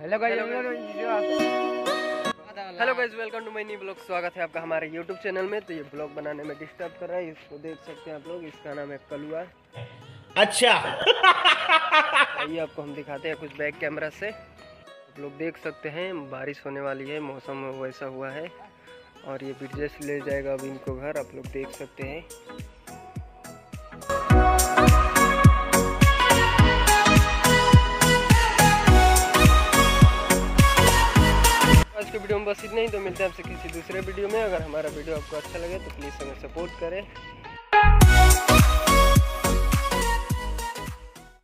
Hello guys hello guys welcome to my new blog स्वागत है आपका हमारे यूट्यूब चैनल में। तो ये ब्लॉग बनाने में डिस्टर्ब कर रहा है इसको देख सकते हैं आप लोग। इसका नाम है कलुआ। अच्छा। ये आपको हम दिखाते हैं कुछ बैक कैमरा से। आप लोग देख सकते हैं बारिश होने वाली है मौसम वैसा हुआ है। और ये ब्रिजेस ले जाएगा अब इनको घर आप लोग देख सकते हैं। के वीडियो में बस इतना ही तो मिलते हैं आपसे किसी दूसरे वीडियो में। अगर हमारा वीडियो आपको अच्छा लगे तो प्लीज़ हमें सपोर्ट करें।